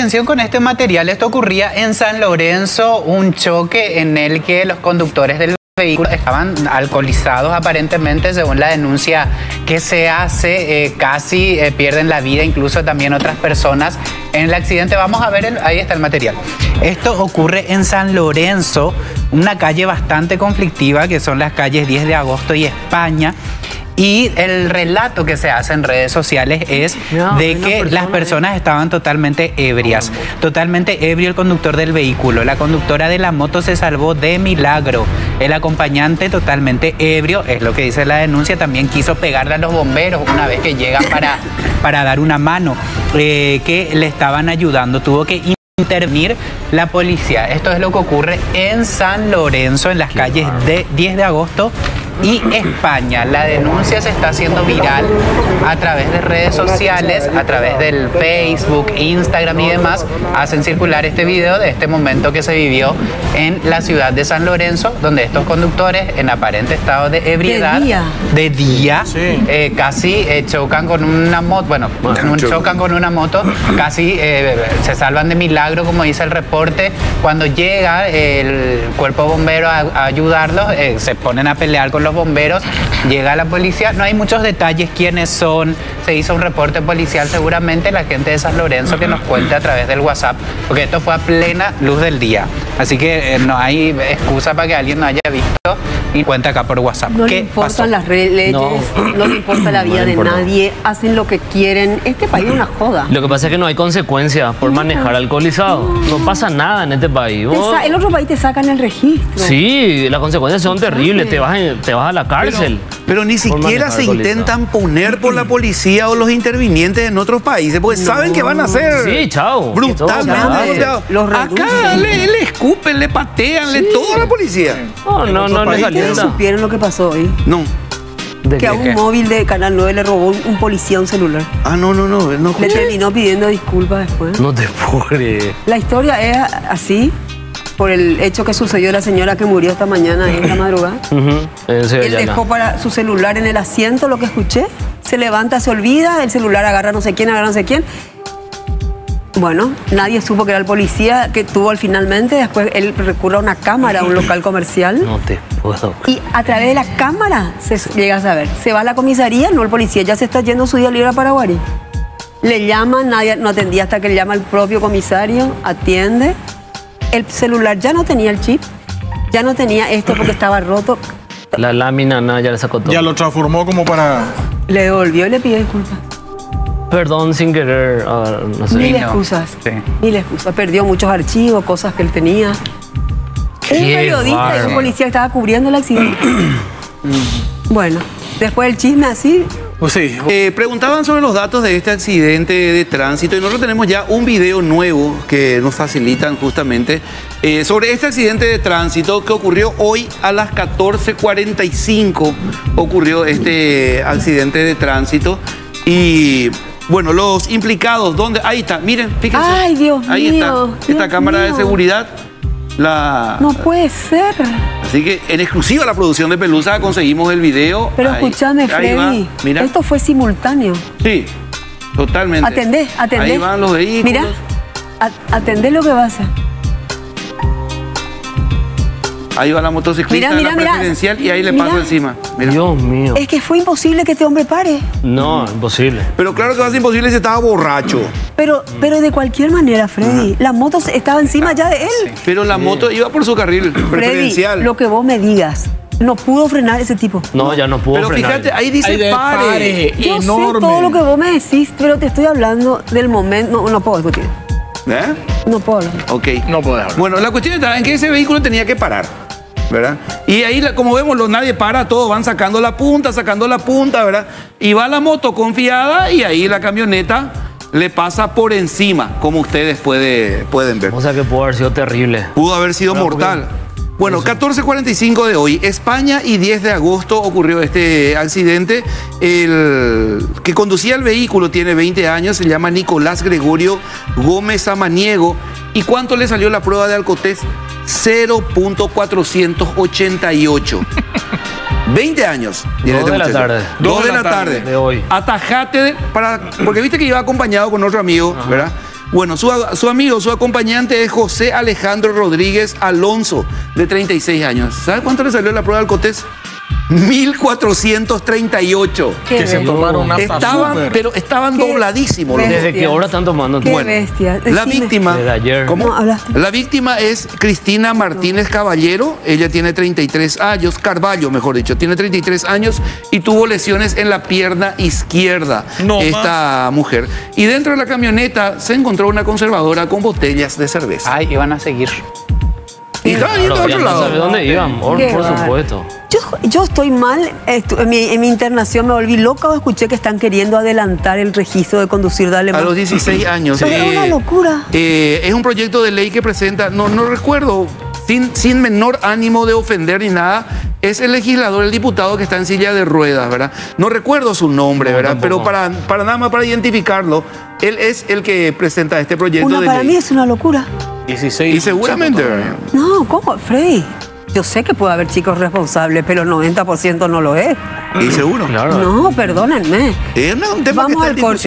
atención con este material. Esto ocurría en San Lorenzo, un choque en el que los conductores del vehículo estaban alcoholizados aparentemente, según la denuncia que se hace, eh, casi eh, pierden la vida, incluso también otras personas en el accidente. Vamos a ver, el- ahí está el material. Esto ocurre en San Lorenzo, una calle bastante conflictiva, que son las calles 10 de agosto y España. Y el relato que se hace en redes sociales es No, de que las persona- personas estaban totalmente ebrias, totalmente ebrio el conductor del vehículo. La conductora de la moto se salvó de milagro. El acompañante totalmente ebrio, es lo que dice la denuncia, también quiso pegarle a los bomberos una vez que llegan para, para dar una mano, eh, que le estaban ayudando. Tuvo que intervenir la policía. Esto es lo que ocurre en San Lorenzo, en las calles de 10 de agosto y España. La denuncia se está haciendo viral a través de redes sociales, a través del Facebook, Instagram y demás. Hacen circular este video de este momento que se vivió en la ciudad de San Lorenzo, donde estos conductores en aparente estado de ebriedad, día. de día, Sí. eh, casi eh, chocan con una moto, bueno, un- chocan con una moto, casi eh, se salvan de milagro, como dice el reporte. Cuando llega el cuerpo bombero a, a ayudarlos, eh, se ponen a pelear con los bomberos, llega la policía, no hay muchos detalles quiénes son, se hizo un reporte policial seguramente, la gente de San Lorenzo que nos cuente a través del WhatsApp, porque esto fue a plena luz del día. Así que eh, no hay excusa para que alguien no haya visto y cuente acá por WhatsApp. No le ¿Qué importan pasó? las leyes, No. no, le importa la vida le de nadie, hacen lo que quieren. Este país es una joda. Lo que pasa es que no hay consecuencias por manejar alcoholizado. No pasa nada en este país. Vos- el otro país te sacan el registro. Sí, las consecuencias son terribles. Te vas, en- te vas a la cárcel. Pero ni siquiera se intentan poner por la policía o los intervinientes en otros países, porque saben que van a ser Sí, chao. brutalmente Chao. golpeados. Los Acá le, le escupen, le patean, le todo a la policía. No, no, no, no Ustedes calienta. supieron lo que pasó hoy. No. ¿De Que a un móvil de Canal 9 le robó un, un policía un celular. Ah, no, no, no, no Le terminó pidiendo disculpas después. No te puedo creer. La historia es así, por el hecho que sucedió la señora que murió esta mañana en la madrugada. Él dejó para su celular en el asiento, lo que escuché. Se levanta, se olvida, el celular agarra no sé quién, agarra no sé quién. Bueno, nadie supo que era el policía que tuvo al finalmente. Después él recurre a una cámara a un local comercial. No te puedo. Y a través de la cámara se llega a saber. Se va a la comisaría, no el policía, ya se está yendo su día libre a Paraguay. Le llaman, nadie no atendía hasta que le llama el propio comisario, atiende. El celular ya no tenía el chip, ya no tenía esto porque estaba roto. La lámina, nada, ya le sacó todo. Ya lo transformó como para. Le devolvió y le pidió disculpas. Perdón sin querer. ah, no sé. Mil excusas. Sí. Mil excusas. Perdió muchos archivos, cosas que él tenía. Un periodista y un policía que estaba cubriendo el accidente. bueno, después del chisme así, Pues sí. Eh, preguntaban sobre los datos de este accidente de tránsito y nosotros tenemos ya un video nuevo que nos facilitan justamente eh, sobre este accidente de tránsito que ocurrió hoy a las 14.45. Ocurrió este accidente de tránsito y bueno, los implicados, ¿dónde? Ahí está, miren, fíjense. Ay, Dios Ahí mío, está, esta Dios cámara de seguridad. La, no puede ser. Así que en exclusiva la producción de Pelusa conseguimos el video. Pero Ahí- escúchame, Freddy. Mira. Esto fue simultáneo. Sí, totalmente. Atendé, atendé. Ahí van los vehículos. Mira, atendé lo que va a hacer. Ahí va la motociclista Mira, la mira. presidencial y ahí le paso encima. Dios mío. Es que fue imposible que este hombre pare. No, imposible. Pero claro que va a ser imposible si estaba borracho. Pero, pero de cualquier manera, Freddy, la moto estaba encima ya de él. Pero la moto iba por su carril Freddy, preferencial. lo que vos me digas, no pudo frenar ese tipo. No, ya no pudo Pero frenar. fíjate, ahí dice de pare. pare. Yo enorme. sé todo lo que vos me decís, pero te estoy hablando del momento. No, no puedo discutir. ¿Eh? No puedo hablar. Ok. No puede hablar. Bueno, la cuestión está en que ese vehículo tenía que parar. ¿Verdad? Y ahí, como vemos, lo- nadie para, todos van sacando la punta, sacando la punta, ¿verdad? Y va la moto confiada y ahí la camioneta le pasa por encima, como ustedes puede- pueden ver. O sea que pudo haber sido terrible. Pudo haber sido No, mortal. Bueno, 14.45 de hoy, España y 10 de agosto ocurrió este accidente. El que conducía el vehículo tiene 20 años, se llama Nicolás Gregorio Gómez Amaniego. ¿Y cuánto le salió la prueba de alcotés? 0.488. 20 años. tiene Dos de la muchacho. tarde. Dos de la tarde. de hoy. Atajate de- para, porque viste que iba acompañado con otro amigo, ¿verdad? Bueno, su, amigo, su acompañante es José Alejandro Rodríguez Alonso, de 36 años. ¿Sabe cuánto le salió la prueba del Cotés? 1438. Qué Que se tomaron una Estaban, pero estaban Qué dobladísimos los bestia. ¿Desde qué hora están tomando? Qué Bueno, bestia. La víctima. Desde ayer. ¿Cómo? No, hablaste. La víctima es Cristina Martínez Caballero. Ella tiene 33 años, Carballo, mejor dicho, tiene 33 años y tuvo lesiones en la pierna izquierda. No esta mujer. Y dentro de la camioneta se encontró una conservadora con botellas de cerveza. Ay, iban a seguir. Y estaba yendo a otro no lado. sabe dónde iban, por, Qué por bárbaro. supuesto. Yo, yo estoy mal, en mi, en mi internación me volví loca o escuché que están queriendo adelantar el registro de conducir de A alemán. los 16 años. Pero es una locura. eh, es un proyecto de ley que presenta, no, no recuerdo, sin, sin menor ánimo de ofender ni nada, es el legislador, el diputado que está en silla de ruedas, ¿verdad? No recuerdo su nombre, No, ¿verdad? tampoco. Pero para, para nada más para identificarlo, él es el que presenta este proyecto Una de para ley. mí es una locura. 16. Y seguramente. No, ¿cómo? Freddy, yo sé que puede haber chicos responsables, pero el 90% no lo es. Y seguro. Claro. No, perdónenme. Es un tema que Vamos está al corte.